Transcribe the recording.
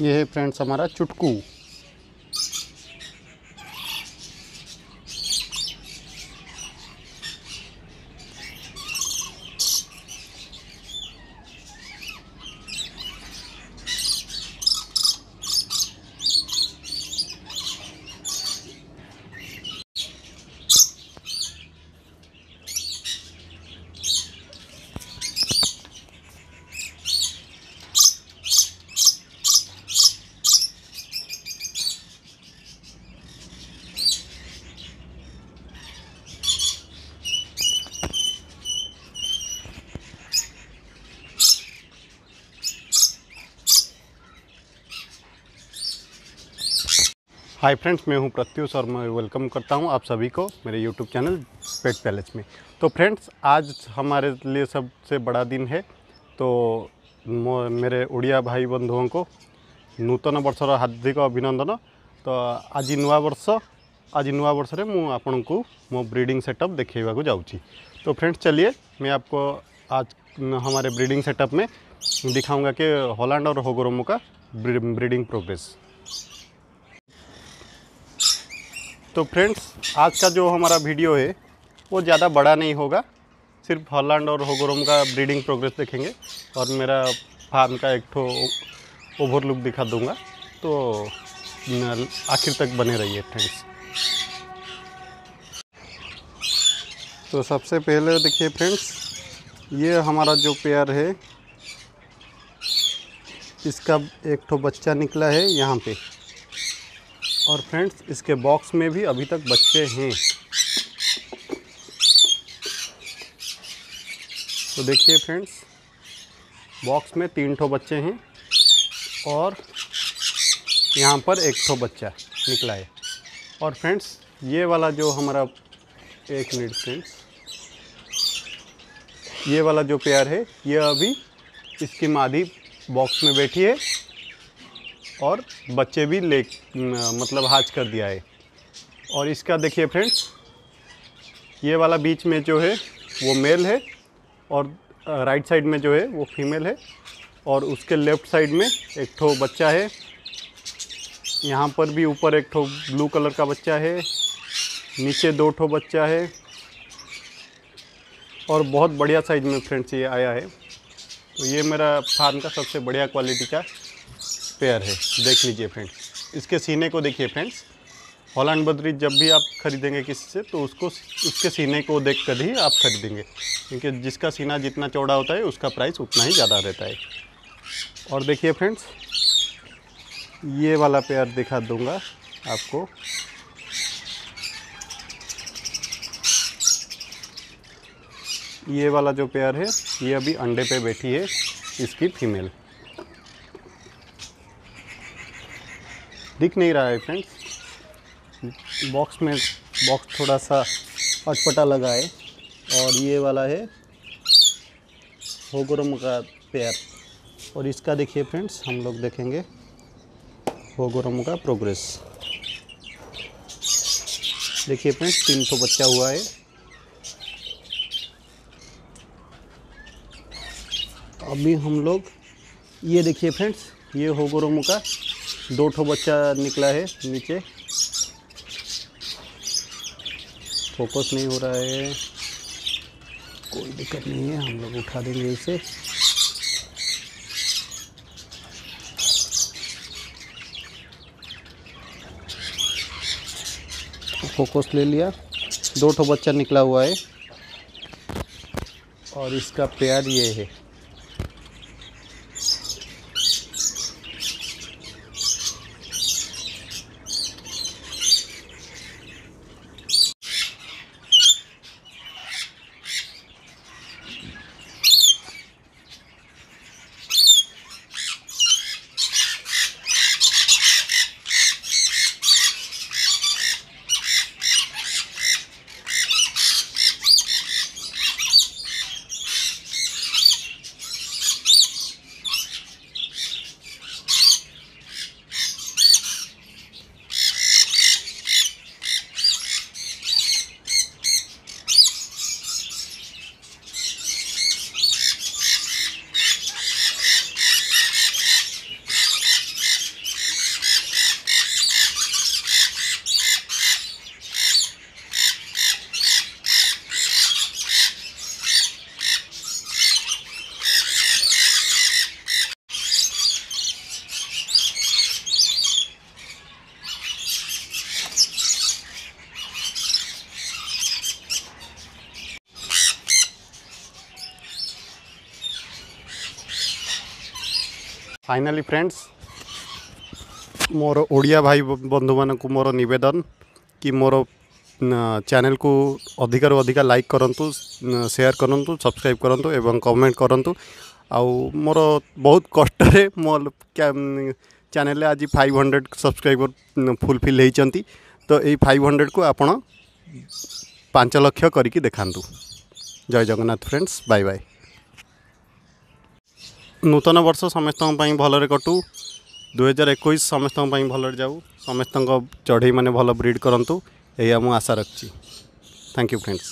ये है फ्रेंड्स हमारा चुटकू। हाय फ्रेंड्स मैं हूँ प्रत्युष और मैं वेलकम करता हूँ आप सभी को मेरे यूट्यूब चैनल पेट पैलेस में। तो फ्रेंड्स आज हमारे लिए सबसे बड़ा दिन है। तो मेरे ओडिया भाई बंधुओं को नूतन वर्षर हार्दिक अभिनंदन। तो आज नुआ वर्ष, आज नुआ वर्ष रे आपन को मो ब्रीडिंग सेटअप देखा जाऊँगी तो फ्रेंड्स चलिए मैं आपको आज हमारे ब्रीडिंग सेटअप में दिखाऊँगा कि हॉलैंड और होगोरोमो का ब्रीडिंग प्रोग्रेस तो फ्रेंड्स, आज का जो हमारा वीडियो है, वो ज़्यादा बड़ा नहीं होगा। सिर्फ़ हॉलैंड और होगोरम का ब्रीडिंग प्रोग्रेस देखेंगे और मेरा फार्म का एक ठो ओवरलुक दिखा दूँगा। तो आखिर तक बने रहिए फ्रेंड्स। तो सबसे पहले देखिए फ्रेंड्स, ये हमारा जो पेयर है, इसका एक ठो बच्चा निकला है यहाँ पे। और फ्रेंड्स, इसके बॉक्स में भी अभी तक बच्चे हैं। तो देखिए फ्रेंड्स, बॉक्स में तीन ठो बच्चे हैं और यहाँ पर एक ठो बच्चा निकला है। और फ्रेंड्स, ये वाला जो हमारा, एक मिनट फ्रेंड्स, ये वाला जो पेयर है, ये अभी इसकी मादी बॉक्स में बैठी है। और बच्चे भी ले मतलब हाज कर दिया है। और इसका देखिए फ्रेंड्स ये वाला बीच में जो है, वो मेल है और राइट साइड में जो है, वो फीमेल है। और उसके लेफ़्ट साइड में एक ठो बच्चा है। यहाँ पर भी ऊपर एक ठो ब्लू कलर का बच्चा है। नीचे दो ठो बच्चा है। और बहुत बढ़िया साइज़ में फ्रेंड्स ये आया है। तो ये मेरा फार्म का सबसे बढ़िया क्वालिटी का पेयर है। देख लीजिए फ्रेंड्स इसके सीने को देखिए फ्रेंड्स हॉलैंड बद्री जब भी आप खरीदेंगे किसी से तो उसको, उसके सीने को देख कर ही आप खरीदेंगे। क्योंकि जिसका सीना जितना चौड़ा होता है, उसका प्राइस उतना ही ज़्यादा रहता है। और देखिए फ्रेंड्स ये वाला पेयर दिखा दूँगा आपको। ये वाला जो पेयर है, ये अभी अंडे पे बैठी है, इसकी फीमेल दिख नहीं रहा है फ्रेंड्स बॉक्स में बॉक्स थोड़ा सा अटपटा लगा है. और ये वाला है होगोरम का पेयर और इसका देखिए फ्रेंड्स हम लोग देखेंगे होगोरम का प्रोग्रेस देखिए फ्रेंड्स तीन सौ बच्चा हुआ है. अभी हम लोग, ये देखिए फ्रेंड्स ये होगोरोमो का दो ठो बच्चा निकला है नीचे। फोकस नहीं हो रहा है। कोई दिक्कत नहीं है, हम लोग उठा देंगे इसे। फोकस ले लिया। दो ठो बच्चा निकला हुआ है। और इसका प्यार ये है। फाइनाली फ्रेंड्स मोर ओडिया भाई बंधु मानक मोर निवेदन कि मोर चैनल को अधिक रु अधिक लाइक करंतु शेयर करंतु सब्सक्राइब करंतु एवं कमेंट करंतु आउ मोर बहुत कष्ट मोर चैनल आज 500 सब्सक्राइबर फुलफिल होती तो ये 500 को आपण पाँच लक्ष करके देखातु जय जगन्नाथ फ्रेंड्स बाय बाय ନୂତନ ବର୍ଷ ସମସ୍ତଙ୍କ ପାଇଁ ଭଲରେ କଟୁ ଦୁଇହଜାର ଏକୋଇଶ ସମସ୍ତଙ୍କ ପାଇଁ ଭଲରେ ଯାଉ ସମସ୍ତଙ୍କ ଚଢ଼େଇମାନେ ଭଲ ବ୍ରିଡ୍ କରନ୍ତୁ ଏହା ମୁଁ ଆଶା ରଖିଛି ଥ୍ୟାଙ୍କ ୟୁ ଫ୍ରେଣ୍ଡସ୍